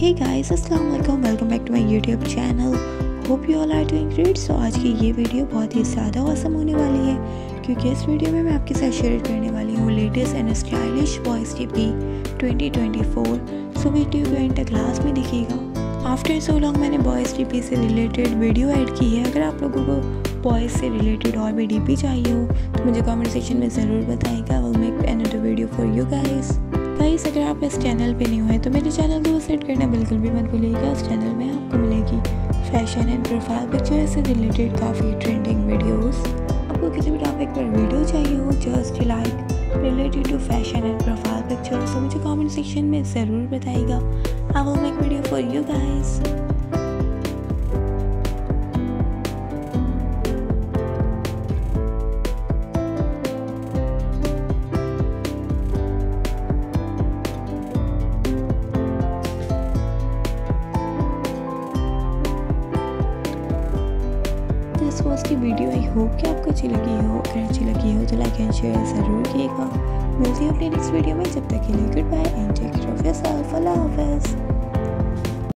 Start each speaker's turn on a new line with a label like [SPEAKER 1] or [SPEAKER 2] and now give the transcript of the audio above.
[SPEAKER 1] Guys अस्सलाम वालेकुम welcome back to my YouTube channel hope you all are doing great so आज की ये वीडियो बहुत ही ज़्यादा औसम होने वाली है, क्योंकि इस वीडियो में मैं आपके साथ शेयर करने वाली हूँ latest and stylish voice twenty twenty four so video को एंड क्लास में देखिएगा। आफ्टर सो लॉन्ग मैंने बॉयज़ टी से रिलेटेड वीडियो ऐड की है। अगर आप लोगों को बॉयज़ से रिलेटेड और भी डीपी चाहिए हो तो मुझे कमेंट सेक्शन में ज़रूर बताएगा। Will make another video for you guys guys, अगर आप इस चैनल पे न्यू हैं तो मेरे चैनल को विज़िट करना बिल्कुल भी मत भूलिएगा। इस चैनल में आपको मिलेगी फ़ैशन एंड प्रोफ़ाइल पिक्चर से रिलेटेड काफ़ी ट्रेंडिंग वीडियोस आपको किसी भी टॉपिक पर वीडियो चाहिए हो just like related to fashion and profile picture तो मुझे कॉमेंट सेक्शन में ज़रूर बताइएगा। I will make video for you guys this was की वीडियो आई होप कि आपको अच्छी लगी हो? अगर अच्छी लगी हो तो लाइक एंड शेयर ज़रूर किएगा। मिलती हूँ अपनी नेक्स्ट वीडियो में, जब तक के लिए good bye and take care of yourself अल्लाह हाफिज़।